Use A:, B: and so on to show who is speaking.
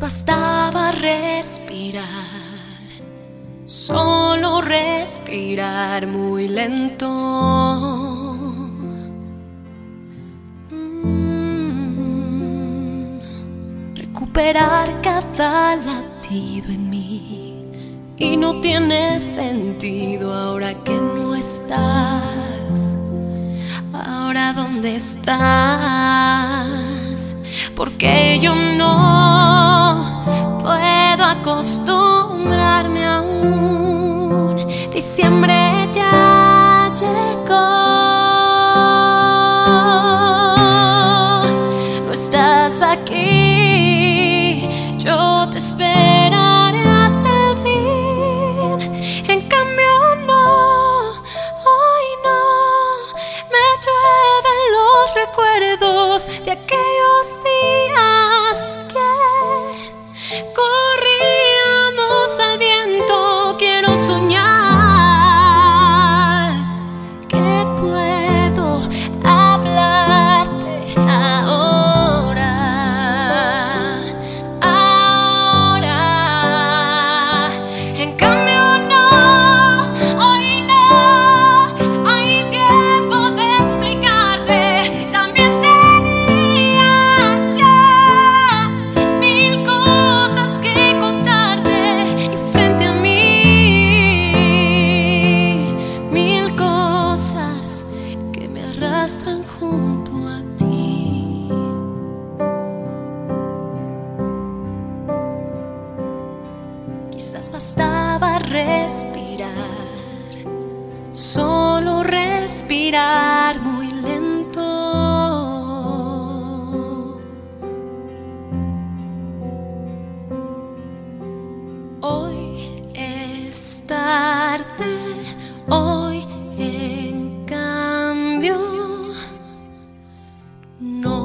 A: bastaba respirar, solo respirar muy lento. Mm, recuperar cada latido en mí y no tiene sentido ahora que no estás. Ahora dónde estás, porque yo no acostumbrarme aún. Diciembre ya llegó. No estás aquí, yo te esperaré hasta el fin. En cambio no, hoy no, me llueven los recuerdos de aquellos junto a ti. Quizás bastaba respirar, solo respirar no.